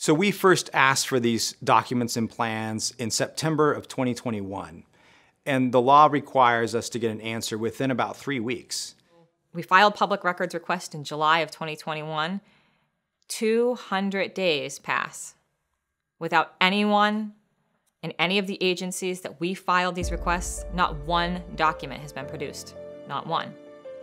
So we first asked for these documents and plans in September of 2021. And the law requires us to get an answer within about three weeks. We filed public records request in July of 2021. 200 days pass without anyone in any of the agencies that we filed these requests, not one document has been produced. Not one.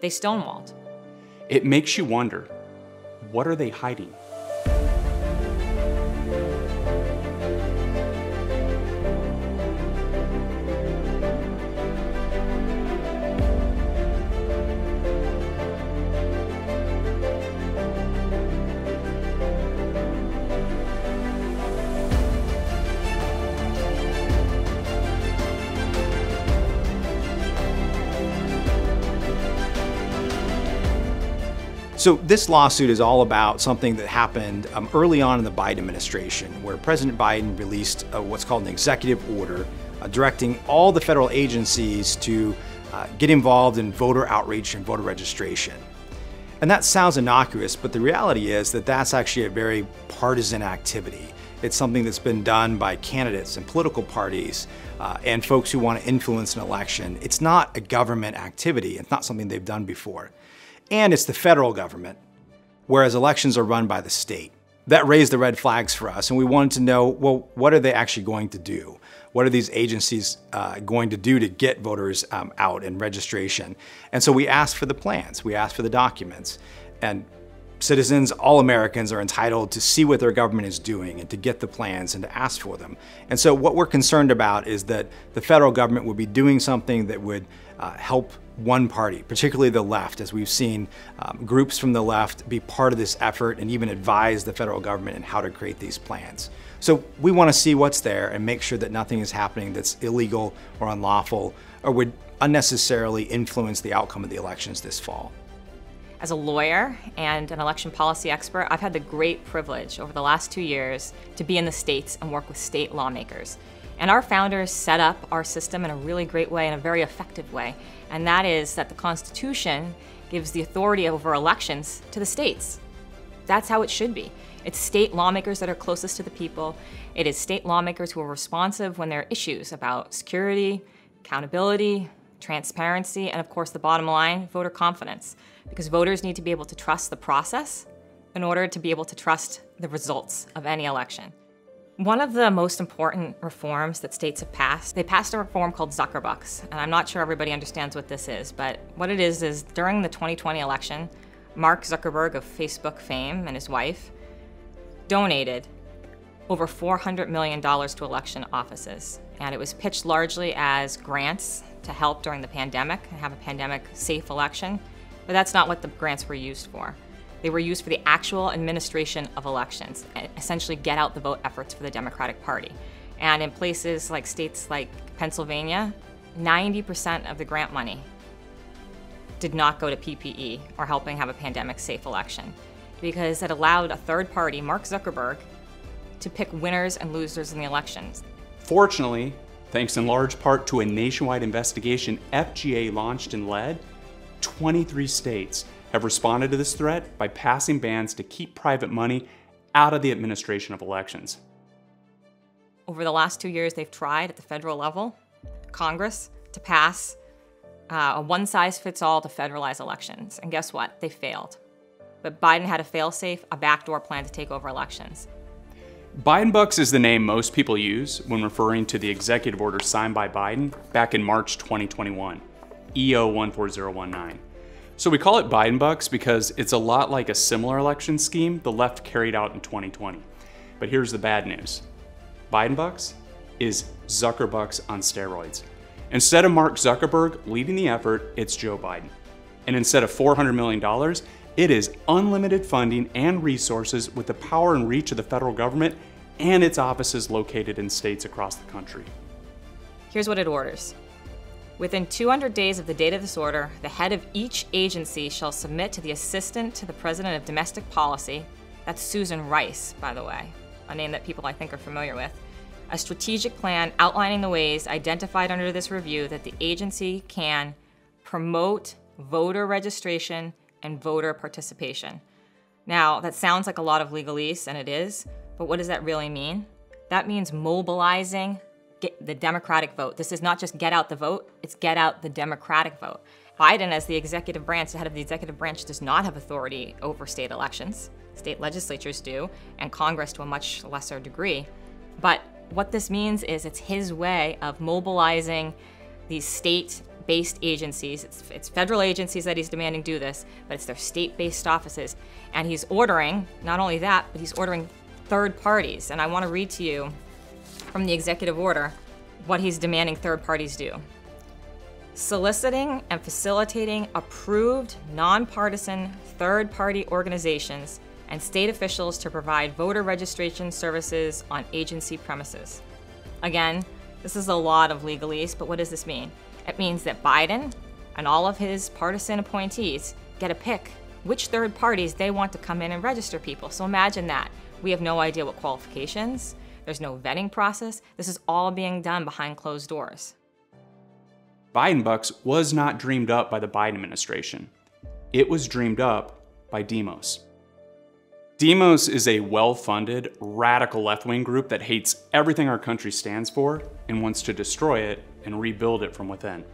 They stonewalled. It makes you wonder what are they hiding? So this lawsuit is all about something that happened um, early on in the Biden administration, where President Biden released what's called an executive order uh, directing all the federal agencies to uh, get involved in voter outreach and voter registration. And that sounds innocuous, but the reality is that that's actually a very partisan activity. It's something that's been done by candidates and political parties uh, and folks who want to influence an election. It's not a government activity. It's not something they've done before and it's the federal government, whereas elections are run by the state. That raised the red flags for us, and we wanted to know well, what are they actually going to do? What are these agencies uh, going to do to get voters um, out and registration? And so we asked for the plans, we asked for the documents, and citizens, all Americans, are entitled to see what their government is doing and to get the plans and to ask for them. And so what we're concerned about is that the federal government would be doing something that would uh, help one party, particularly the left, as we've seen um, groups from the left be part of this effort and even advise the federal government in how to create these plans. So we want to see what's there and make sure that nothing is happening that's illegal or unlawful or would unnecessarily influence the outcome of the elections this fall. As a lawyer and an election policy expert, I've had the great privilege over the last two years to be in the states and work with state lawmakers. And our founders set up our system in a really great way, in a very effective way. And that is that the Constitution gives the authority over elections to the states. That's how it should be. It's state lawmakers that are closest to the people. It is state lawmakers who are responsive when there are issues about security, accountability, transparency, and of course the bottom line, voter confidence. Because voters need to be able to trust the process in order to be able to trust the results of any election. One of the most important reforms that states have passed, they passed a reform called Zuckerbucks. And I'm not sure everybody understands what this is, but what it is is during the 2020 election, Mark Zuckerberg of Facebook fame and his wife donated over $400 million to election offices. And it was pitched largely as grants to help during the pandemic and have a pandemic safe election. But that's not what the grants were used for. They were used for the actual administration of elections, essentially get out the vote efforts for the Democratic Party. And in places like states like Pennsylvania, 90% of the grant money did not go to PPE or helping have a pandemic safe election because it allowed a third party, Mark Zuckerberg, to pick winners and losers in the elections. Fortunately, thanks in large part to a nationwide investigation FGA launched and led, 23 states have responded to this threat by passing bans to keep private money out of the administration of elections. Over the last two years, they've tried at the federal level, Congress, to pass uh, a one size fits all to federalize elections. And guess what? They failed. But Biden had a failsafe, a backdoor plan to take over elections. Biden Bucks is the name most people use when referring to the executive order signed by Biden back in March 2021, EO 14019. So we call it Biden Bucks because it's a lot like a similar election scheme the left carried out in 2020. But here's the bad news Biden Bucks is Zuckerbucks on steroids. Instead of Mark Zuckerberg leading the effort, it's Joe Biden. And instead of $400 million, it is unlimited funding and resources with the power and reach of the federal government and its offices located in states across the country. Here's what it orders Within 200 days of the date of this order, the head of each agency shall submit to the Assistant to the President of Domestic Policy, that's Susan Rice, by the way, a name that people I think are familiar with, a strategic plan outlining the ways identified under this review that the agency can promote voter registration and voter participation. Now, that sounds like a lot of legalese, and it is, But what does that really mean? That means mobilizing the Democratic vote. This is not just get out the vote, it's get out the Democratic vote. Biden, as the executive branch, the head of the executive branch, does not have authority over state elections. State legislatures do, and Congress to a much lesser degree. But what this means is it's his way of mobilizing these state based agencies. It's, it's, federal agencies that he's demanding do this, but it's their state based offices. And he's ordering, not only that, but he's ordering third parties. And I want to read to you from the executive order what he's demanding third parties do. Soliciting and facilitating approved nonpartisan third party organizations and state officials to provide voter registration services on agency premises. Again, this is a lot of legalese, but what does this mean? It means that Biden and all of his partisan appointees get to pick which third parties they want to come in and register people. So imagine that. We have no idea what qualifications, there's no vetting process. This is all being done behind closed doors. Biden Bucks was not dreamed up by the Biden administration. It was dreamed up by Demos. Demos is a well funded, radical left wing group that hates everything our country stands for and wants to destroy it and rebuild it from within.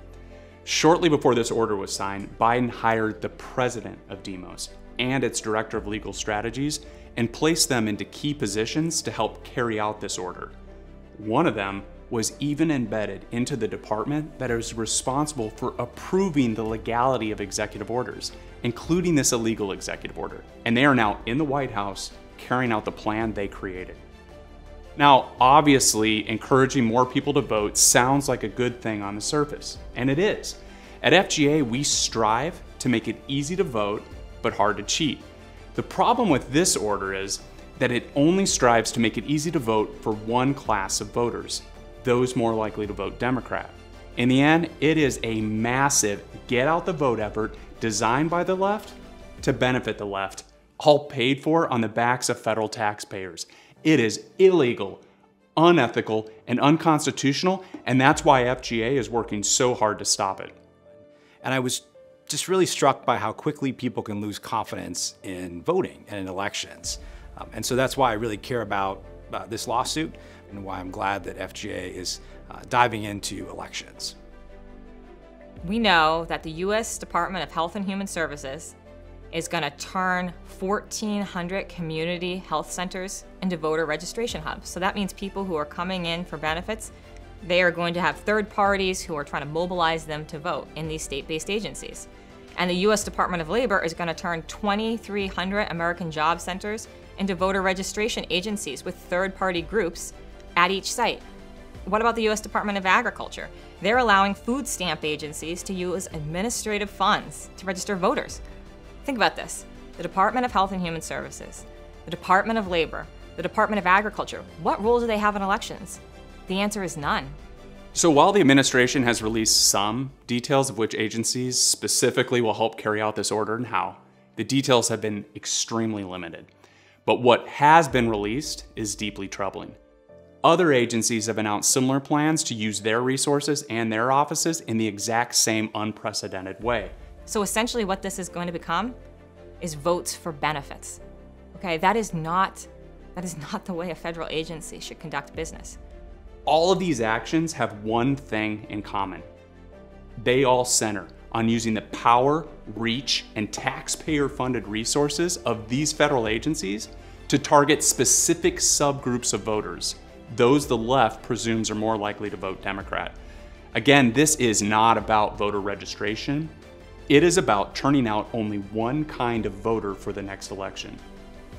Shortly before this order was signed, Biden hired the president of Demos and its director of legal strategies and placed them into key positions to help carry out this order. One of them was even embedded into the department that is responsible for approving the legality of executive orders, including this illegal executive order. And they are now in the White House carrying out the plan they created. Now, obviously, encouraging more people to vote sounds like a good thing on the surface, and it is. At FGA, we strive to make it easy to vote, but hard to cheat. The problem with this order is that it only strives to make it easy to vote for one class of voters, those more likely to vote Democrat. In the end, it is a massive get out the vote effort designed by the left to benefit the left, all paid for on the backs of federal taxpayers. It is illegal, unethical, and unconstitutional, and that's why FGA is working so hard to stop it. And I was just really struck by how quickly people can lose confidence in voting and in elections. Um, and so that's why I really care about uh, this lawsuit and why I'm glad that FGA is uh, diving into elections. We know that the U.S. Department of Health and Human Services is going to turn 1,400 community health centers into voter registration hubs. So that means people who are coming in for benefits, they are going to have third parties who are trying to mobilize them to vote in these state based agencies. And the US Department of Labor is going to turn 2,300 American job centers into voter registration agencies with third party groups at each site. What about the US Department of Agriculture? They're allowing food stamp agencies to use administrative funds to register voters. Think about this the Department of Health and Human Services, the Department of Labor, the Department of Agriculture. What role do they have in elections? The answer is none. So while the administration has released some details of which agencies specifically will help carry out this order and how, the details have been extremely limited. But what has been released is deeply troubling. Other agencies have announced similar plans to use their resources and their offices in the exact same unprecedented way. So essentially what this is going to become is votes for benefits. Okay, that is not that is not the way a federal agency should conduct business. All of these actions have one thing in common. They all center on using the power, reach, and taxpayer funded resources of these federal agencies to target specific subgroups of voters, those the left presumes are more likely to vote Democrat. Again, this is not about voter registration. It is about turning out only one kind of voter for the next election.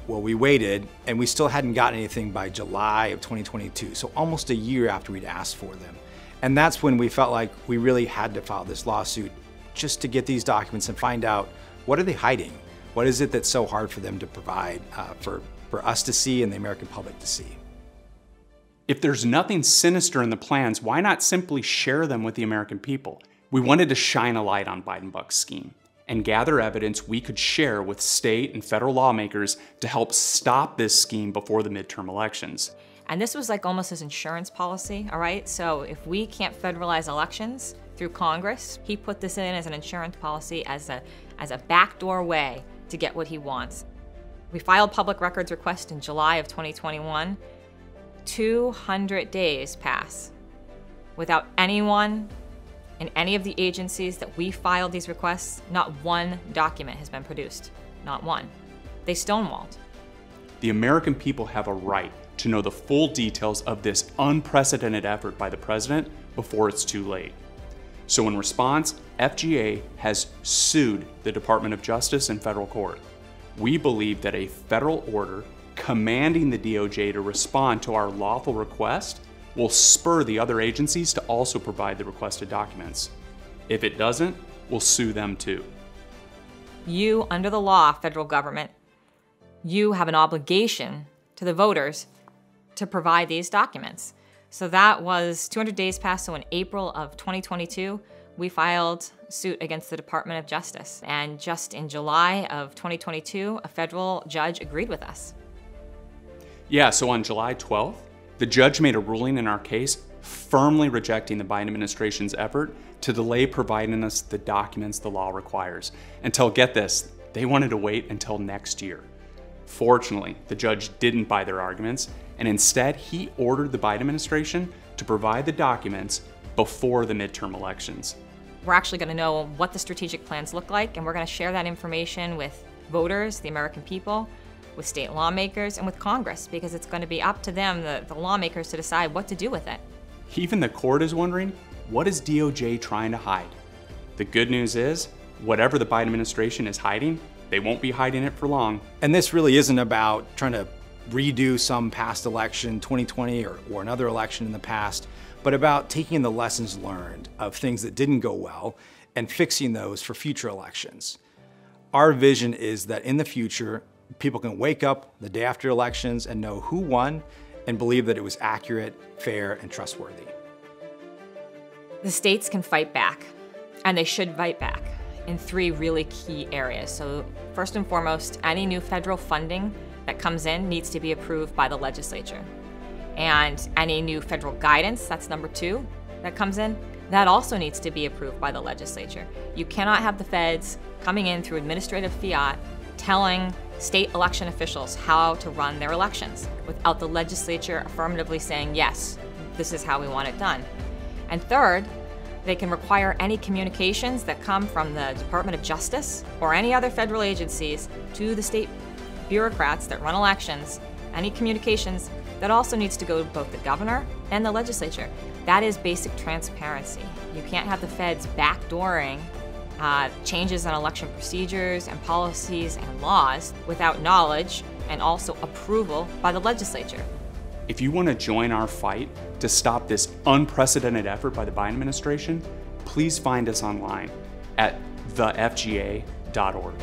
Well, we waited, and we still hadn't gotten anything by July of 2022, so almost a year after we'd asked for them. And that's when we felt like we really had to file this lawsuit just to get these documents and find out what are they hiding? What is it that's so hard for them to provide uh, for, for us to see and the American public to see? If there's nothing sinister in the plans, why not simply share them with the American people? We wanted to shine a light on Biden Buck's scheme and gather evidence we could share with state and federal lawmakers to help stop this scheme before the midterm elections. And this was like almost his insurance policy, all right? So if we can't federalize elections through Congress, he put this in as an insurance policy as a, as a backdoor way to get what he wants. We filed public records request in July of 2021. 200 days pass without anyone in any of the agencies that we filed these requests, not one document has been produced. Not one. They stonewalled. The American people have a right to know the full details of this unprecedented effort by the president before it's too late. So, in response, FGA has sued the Department of Justice in federal court. We believe that a federal order commanding the DOJ to respond to our lawful request will spur the other agencies to also provide the requested documents. If it doesn't, we'll sue them too. You, under the law, federal government, you have an obligation to the voters to provide these documents. So that was 200 days past. So in April of 2022, we filed suit against the Department of Justice. And just in July of 2022, a federal judge agreed with us. Yeah, so on July 12th, the judge made a ruling in our case firmly rejecting the Biden administration's effort to delay providing us the documents the law requires until, get this, they wanted to wait until next year. Fortunately, the judge didn't buy their arguments, and instead, he ordered the Biden administration to provide the documents before the midterm elections. We're actually going to know what the strategic plans look like, and we're going to share that information with voters, the American people, with state lawmakers, and with Congress, because it's going to be up to them, the, the lawmakers, to decide what to do with it. Even the court is wondering what is DOJ trying to hide? The good news is, whatever the Biden administration is hiding, they won't be hiding it for long. And this really isn't about trying to redo some past election, 2020 or, or another election in the past, but about taking the lessons learned of things that didn't go well and fixing those for future elections. Our vision is that in the future, people can wake up the day after elections and know who won and believe that it was accurate, fair, and trustworthy. The states can fight back, and they should fight back in three really key areas. So, first and foremost, any new federal funding that comes in needs to be approved by the legislature. And any new federal guidance, that's number two, that comes in, that also needs to be approved by the legislature. You cannot have the feds coming in through administrative fiat telling state election officials how to run their elections without the legislature affirmatively saying, yes, this is how we want it done. And third, they can require any communications that come from the Department of Justice or any other federal agencies to the state bureaucrats that run elections, any communications that also needs to go to both the governor and the legislature. That is basic transparency. You can't have the feds backdooring uh, changes in election procedures and policies and laws without knowledge and also approval by the legislature. If you want to join our fight to stop this unprecedented effort by the Biden administration, please find us online at thefga.org.